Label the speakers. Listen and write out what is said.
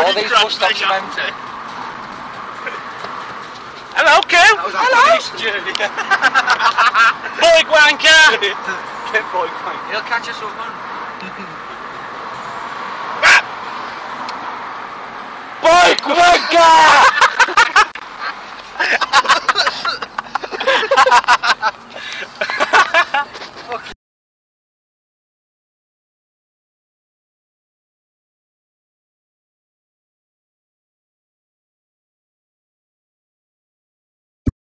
Speaker 1: Oh,
Speaker 2: are empty.
Speaker 3: Hello, Q.
Speaker 1: Hello!
Speaker 3: Boy wanker.
Speaker 1: Get boy quite. He'll catch us up, man.
Speaker 3: Boy wanker.